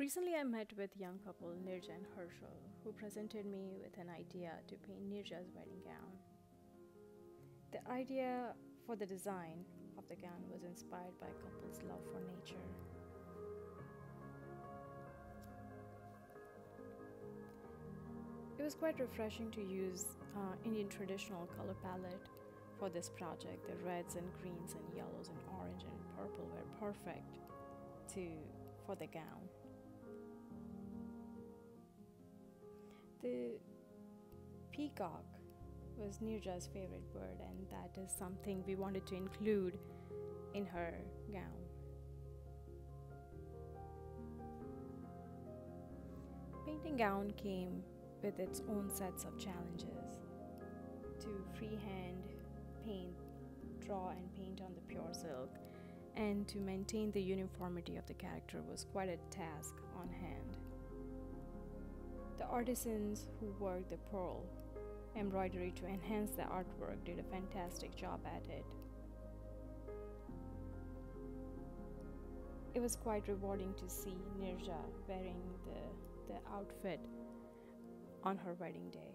Recently, I met with young couple Nirja and Herschel, who presented me with an idea to paint Nirja's wedding gown. The idea for the design of the gown was inspired by couple's love for nature. It was quite refreshing to use uh, Indian traditional color palette for this project. The reds and greens and yellows and orange and purple were perfect to for the gown. The peacock was Nirja's favorite bird, and that is something we wanted to include in her gown. Painting gown came with its own sets of challenges. To freehand paint, draw, and paint on the pure silk, and to maintain the uniformity of the character was quite a task on hand. Artisans who worked the pearl embroidery to enhance the artwork did a fantastic job at it. It was quite rewarding to see Nirja wearing the, the outfit on her wedding day.